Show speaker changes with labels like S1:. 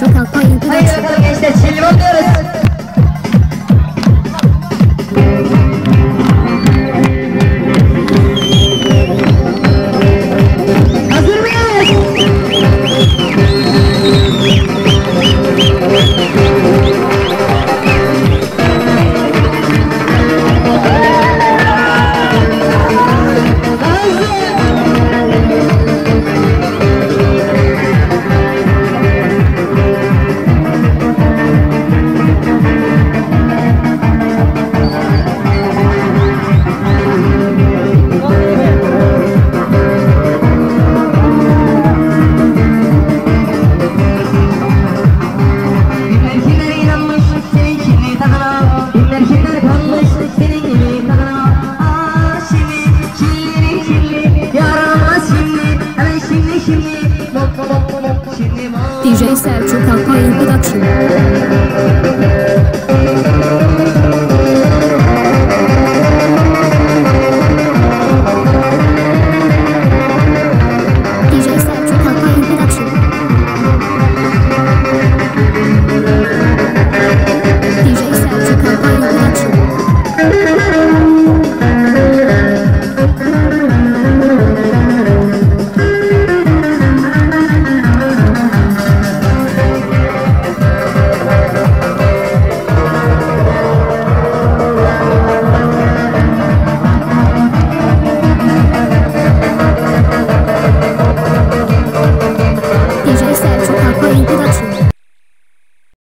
S1: Çok haklı.
S2: Haydi bakalım gençler çilli bakıyoruz. DJ Sam.